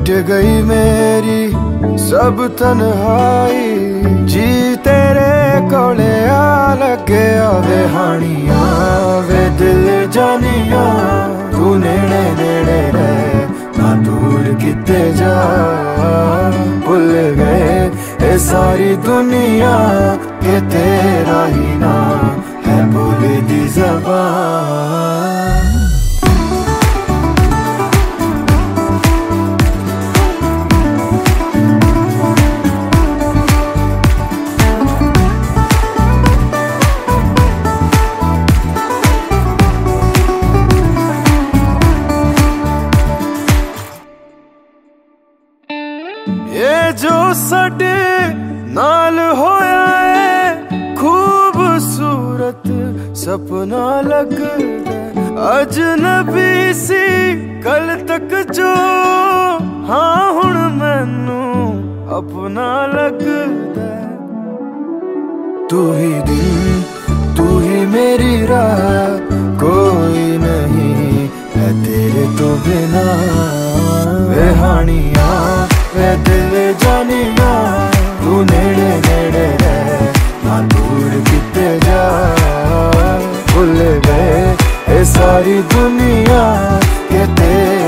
मिट गई मेरी सब तन्हाई जी तेरे कोले आ लगे आवे हानिया वे दिल जानिया तू नेड़े नेड़े रहे ना दूर किते जा भूल गए ये सारी दुनिया के तेरा ही ना ਇਹ ਜੋ ਸਾਡੇ ਨਾਲ ਹੋਇਆ ਏ, ਖੂਬਸੂਰਤ ਸੁਪਨਾ ਲੱਗਦਾ ਅਜਨਬੀ ਸੀ ਕੱਲ ਤੱਕ ਜੋ, ਹਾਂ ਹੁਣ ਮੈਨੂੰ ਆਪਣਾ ਲੱਗਦਾ ਤੂੰ ਹੀ ਦਿਨ ਤੂੰ ਹੀ ਮੇਰੀ ਰਾਹ, ਕੋਈ ਨਹੀਂ ਹੈ ਤੇਰੇ ਤੋਂ ਬਿਨਾ। ਵਹਾਣੀਆਂ ਵੇ ਦਿਲ ਜਾਨੀ ਨਾ ਤੂੰ ਨੇੜੇ ਨੇੜੇ ਰਹਿ, ਨਾ ਦੂਰ ਕਿਤੇ ਜਾ। ਭੁੱਲ ਗਏ ਇਹ ਸਾਰੀ ਦੁਨੀਆ ਕਿ ਤੇਰੇ